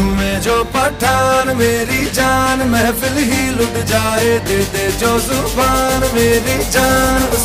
में जो पठान, मेरी जान महफिल ही लुट जाए, दे दे जो ज़ुबान, मेरी जान।